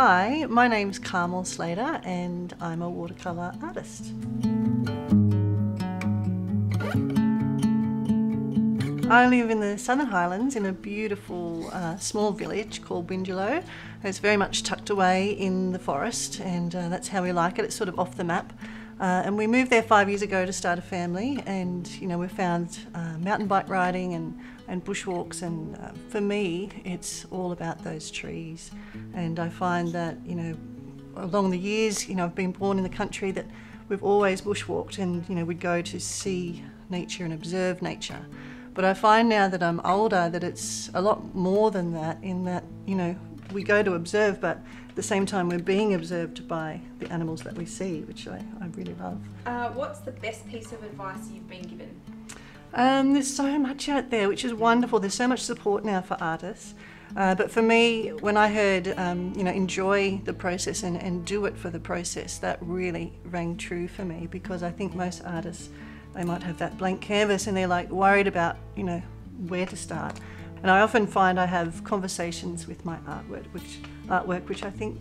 Hi, my name's Carmel Slater and I'm a watercolour artist. I live in the Southern Highlands in a beautiful uh, small village called Bundanoon. It's very much tucked away in the forest and uh, that's how we like it. It's sort of off the map. Uh, and we moved there five years ago to start a family and you know we found uh, mountain bike riding and, and bushwalks and uh, for me it's all about those trees. And I find that you know along the years you know I've been born in the country that we've always bushwalked and you know we'd go to see nature and observe nature. But I find now that I'm older that it's a lot more than that, in that, you know, we go to observe, but at the same time we're being observed by the animals that we see, which I, I really love. Uh, what's the best piece of advice you've been given? Um, there's so much out there, which is wonderful. There's so much support now for artists. Uh, but for me, when I heard, um, you know, enjoy the process and, and do it for the process, that really rang true for me because I think most artists they might have that blank canvas and they're like worried about, you know, where to start. And I often find I have conversations with my artwork, which artwork, which I think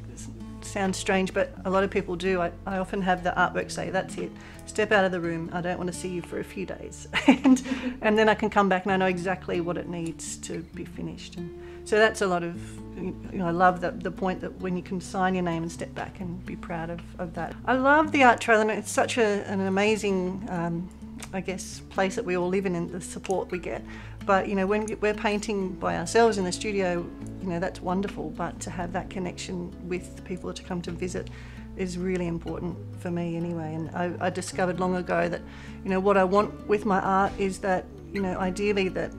sounds strange, but a lot of people do. I, I often have the artwork say, "That's it. Step out of the room. I don't want to see you for a few days," and and then I can come back and I know exactly what it needs to be finished. And so that's a lot of. You know, I love the, the point that when you can sign your name and step back and be proud of, of that. I love the art trail and it's such a, an amazing um, I guess, place that we all live in and the support we get. But, you know, when we're painting by ourselves in the studio, you know, that's wonderful. But to have that connection with people to come to visit is really important for me anyway. And I, I discovered long ago that, you know, what I want with my art is that, you know, ideally that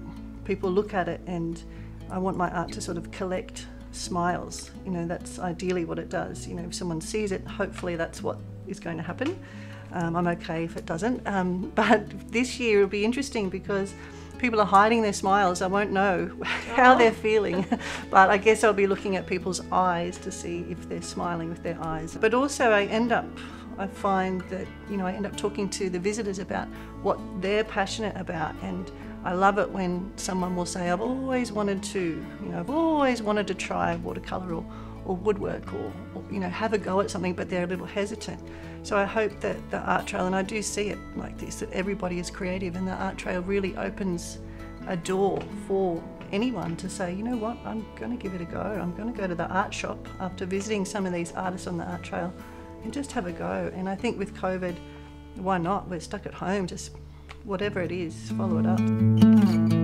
people look at it and I want my art to sort of collect smiles. You know, that's ideally what it does. You know, if someone sees it, hopefully that's what is going to happen. Um, I'm okay if it doesn't. Um, but this year it'll be interesting because people are hiding their smiles. I won't know how they're feeling, but I guess I'll be looking at people's eyes to see if they're smiling with their eyes. But also, I end up, I find that, you know, I end up talking to the visitors about what they're passionate about. And I love it when someone will say, I've always wanted to, you know, I've always wanted to try watercolour or or woodwork or, or, you know have a go at something but they're a little hesitant. So i hope that the art trail and i do see it like this that everybody is creative and the art trail really opens a door for anyone to say you know what? I'm going to give it a go. I'm going to go to the art shop after visiting some of these artists on the art trail and just have a go. And i think with covid why not? We're stuck at home. Just whatever it is follow it up